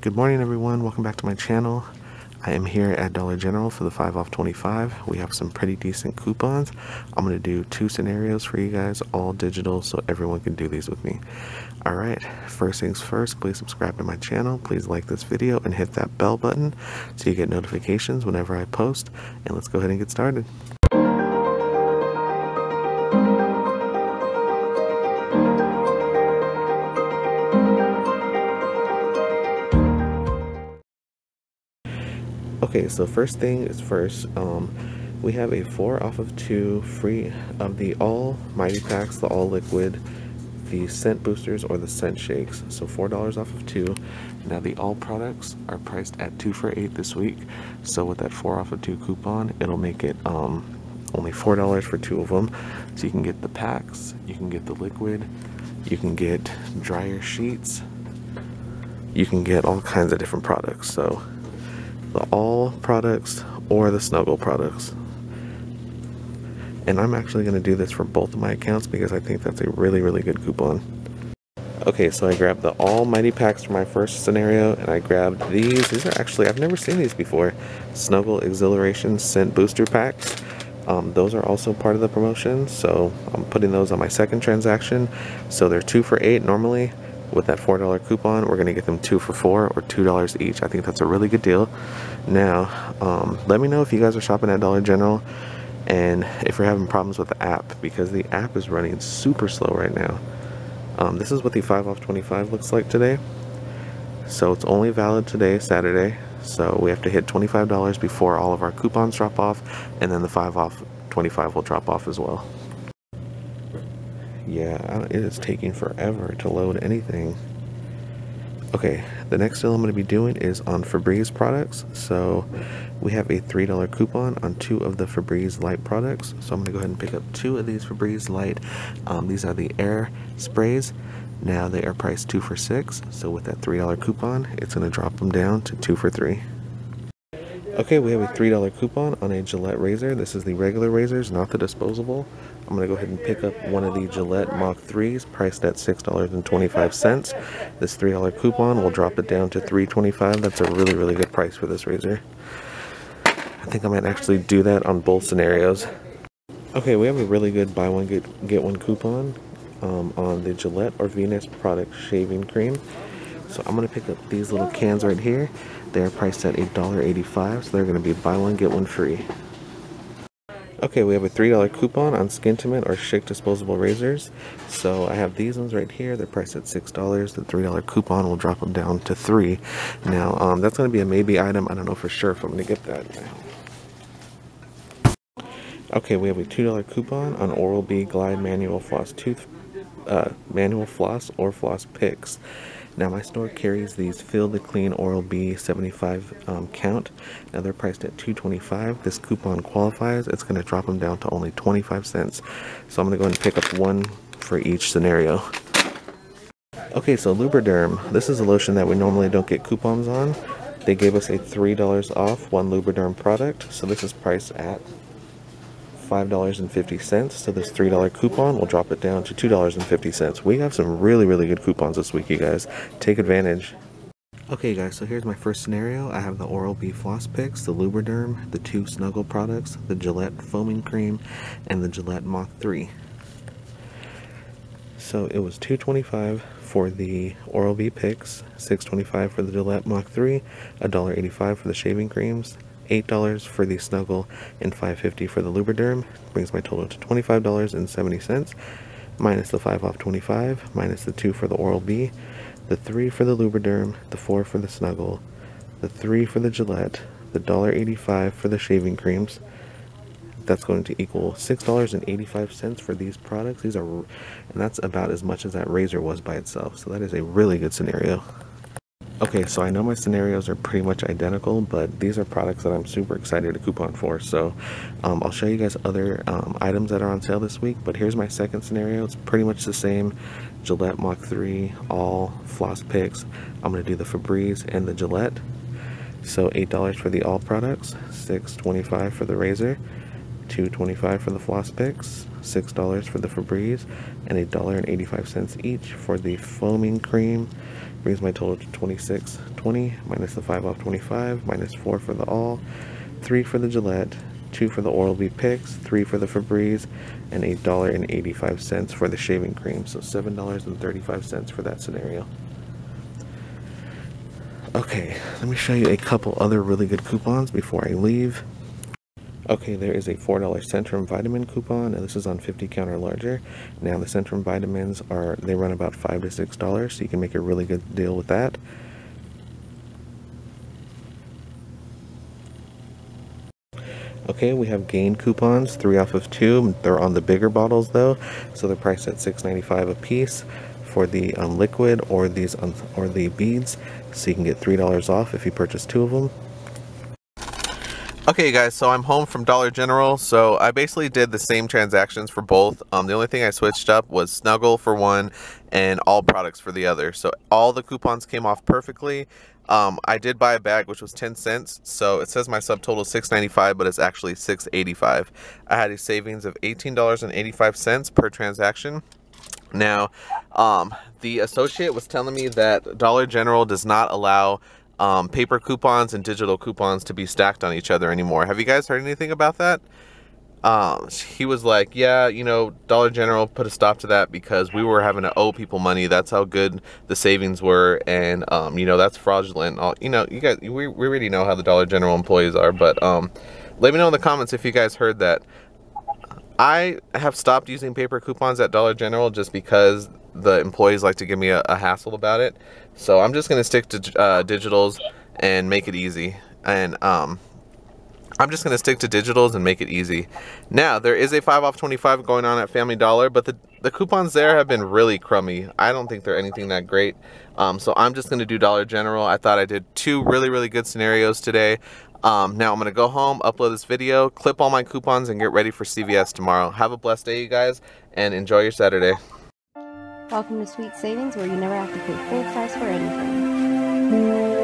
Good morning everyone, welcome back to my channel. I am here at Dollar General for the 5 off 25. We have some pretty decent coupons. I'm going to do two scenarios for you guys, all digital, so everyone can do these with me. Alright, first things first, please subscribe to my channel, please like this video, and hit that bell button so you get notifications whenever I post. And let's go ahead and get started. Okay, so first thing is first, um, we have a 4 off of 2 free of the all mighty packs, the all liquid, the scent boosters, or the scent shakes. So $4 off of 2. Now the all products are priced at 2 for 8 this week. So with that 4 off of 2 coupon, it'll make it um, only $4 for two of them. So you can get the packs, you can get the liquid, you can get dryer sheets, you can get all kinds of different products. So the all products or the snuggle products. And I'm actually going to do this for both of my accounts because I think that's a really really good coupon. Okay so I grabbed the all mighty packs for my first scenario and I grabbed these. These are actually I've never seen these before. Snuggle exhilaration scent booster packs. Um, those are also part of the promotion so I'm putting those on my second transaction. So they're two for eight normally with that $4 coupon, we're going to get them two for four or $2 each. I think that's a really good deal. Now, um, let me know if you guys are shopping at Dollar General and if you're having problems with the app because the app is running super slow right now. Um, this is what the 5 off 25 looks like today. So it's only valid today, Saturday. So we have to hit $25 before all of our coupons drop off and then the 5 off 25 will drop off as well. Yeah, it is taking forever to load anything. Okay, the next deal I'm going to be doing is on Febreze products. So we have a $3 coupon on two of the Febreze Light products. So I'm going to go ahead and pick up two of these Febreze Light. Um, these are the air sprays. Now they are priced two for six. So with that $3 coupon, it's going to drop them down to two for three. Okay, we have a $3 coupon on a Gillette razor. This is the regular razors, not the disposable. I'm going to go ahead and pick up one of the Gillette Mach 3s, priced at $6.25. This $3 coupon will drop it down to $3.25. That's a really, really good price for this razor. I think I might actually do that on both scenarios. Okay, we have a really good buy one, get, get one coupon um, on the Gillette or Venus product shaving cream. So I'm going to pick up these little cans right here. They're priced at $1.85, so they're going to be buy one, get one free. Okay, we have a $3 coupon on Skintimate or Schick disposable razors. So I have these ones right here. They're priced at $6. The $3 coupon will drop them down to 3 Now, um, that's going to be a maybe item. I don't know for sure if I'm going to get that Okay, we have a $2 coupon on Oral-B Glide Manual Floss Tooth uh, Manual Floss or Floss Picks. Now my store carries these Feel the Clean Oral-B 75 um, count. Now they're priced at 2.25. This coupon qualifies. It's going to drop them down to only 25 cents. So I'm going to go ahead and pick up one for each scenario. Okay, so Lubriderm. This is a lotion that we normally don't get coupons on. They gave us a $3 off one Lubriderm product. So this is priced at $5.50. So this $3 coupon will drop it down to $2.50. We have some really, really good coupons this week, you guys. Take advantage. Okay guys, so here's my first scenario. I have the Oral-B Floss Picks, the Lubriderm, the two Snuggle products, the Gillette Foaming Cream, and the Gillette Mach 3. So it was 225 for the Oral-B Picks, 625 for the Gillette Mach 3, $1.85 for the shaving creams, $8 for the Snuggle, and $5.50 for the Lubriderm. Brings my total to $25.70, minus the 5 off 25, minus the 2 for the Oral-B, the 3 for the Lubriderm, the 4 for the Snuggle, the 3 for the Gillette, the $1.85 for the shaving creams. That's going to equal $6.85 for these products. These are, and that's about as much as that razor was by itself. So that is a really good scenario. Okay, so I know my scenarios are pretty much identical, but these are products that I'm super excited to coupon for. So um, I'll show you guys other um, items that are on sale this week, but here's my second scenario. It's pretty much the same. Gillette Mach 3, all floss picks. I'm going to do the Febreze and the Gillette. So $8 for the all products, $6.25 for the razor, $2.25 for the floss picks, $6 for the Febreze, and $1.85 each for the foaming cream, brings my total to 26.20 minus the 5 off 25 minus 4 for the all, 3 for the Gillette, 2 for the Oral-B picks, 3 for the Febreze, and $8.85 for the shaving cream. So $7.35 for that scenario. Okay, let me show you a couple other really good coupons before I leave. Okay, there is a $4 Centrum vitamin coupon, and this is on 50 count or larger. Now, the Centrum vitamins are, they run about 5 to $6, so you can make a really good deal with that. Okay, we have gain coupons, three off of two. They're on the bigger bottles though, so they're priced at $6.95 a piece for the um, liquid or these um, or the beads. So you can get three dollars off if you purchase two of them. Okay guys, so I'm home from Dollar General, so I basically did the same transactions for both. Um, the only thing I switched up was Snuggle for one and all products for the other. So all the coupons came off perfectly. Um, I did buy a bag which was 10 cents, so it says my subtotal is 6.95, but it's actually 6.85. I had a savings of $18.85 per transaction. Now, um, the associate was telling me that Dollar General does not allow um, paper coupons and digital coupons to be stacked on each other anymore. Have you guys heard anything about that? Um, he was like, yeah, you know, Dollar General put a stop to that because we were having to owe people money. That's how good the savings were, and um, you know, that's fraudulent. All, you know, you guys, we, we already know how the Dollar General employees are, but um, let me know in the comments if you guys heard that. I have stopped using paper coupons at Dollar General just because the employees like to give me a, a hassle about it. So I'm just going to stick to uh, digitals and make it easy. And um, I'm just going to stick to digitals and make it easy. Now, there is a 5 off 25 going on at Family Dollar, but the, the coupons there have been really crummy. I don't think they're anything that great. Um, so I'm just going to do Dollar General. I thought I did two really, really good scenarios today. Um, now I'm going to go home, upload this video, clip all my coupons, and get ready for CVS tomorrow. Have a blessed day, you guys, and enjoy your Saturday. Welcome to Sweet Savings, where you never have to pay full price for anything.